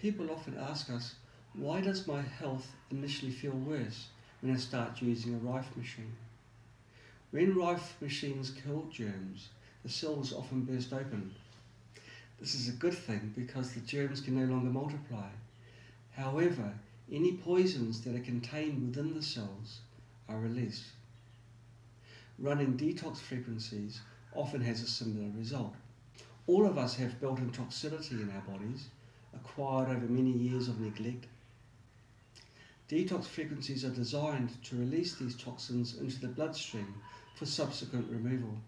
People often ask us, why does my health initially feel worse when I start using a Rife machine? When Rife machines kill germs, the cells often burst open. This is a good thing because the germs can no longer multiply. However, any poisons that are contained within the cells are released. Running detox frequencies often has a similar result. All of us have built-in toxicity in our bodies, acquired over many years of neglect. Detox frequencies are designed to release these toxins into the bloodstream for subsequent removal.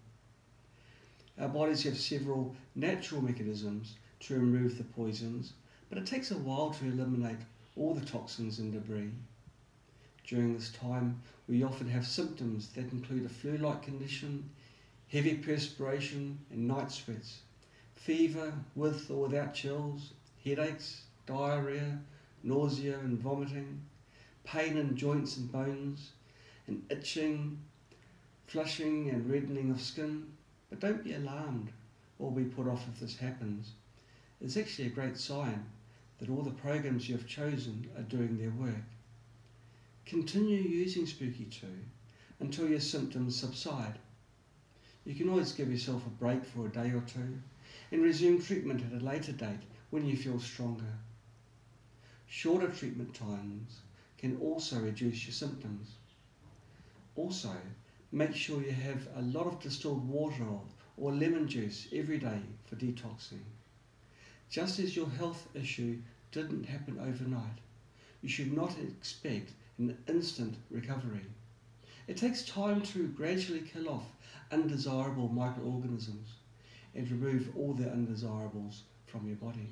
Our bodies have several natural mechanisms to remove the poisons, but it takes a while to eliminate all the toxins and debris. During this time, we often have symptoms that include a flu-like condition, heavy perspiration and night sweats, fever with or without chills, headaches, diarrhea, nausea and vomiting, pain in joints and bones, and itching, flushing and reddening of skin. But don't be alarmed or be put off if this happens. It's actually a great sign that all the programs you have chosen are doing their work. Continue using Spooky 2 until your symptoms subside. You can always give yourself a break for a day or two and resume treatment at a later date when you feel stronger. Shorter treatment times can also reduce your symptoms. Also, make sure you have a lot of distilled water or lemon juice every day for detoxing. Just as your health issue didn't happen overnight, you should not expect an instant recovery. It takes time to gradually kill off undesirable microorganisms and remove all the undesirables from your body.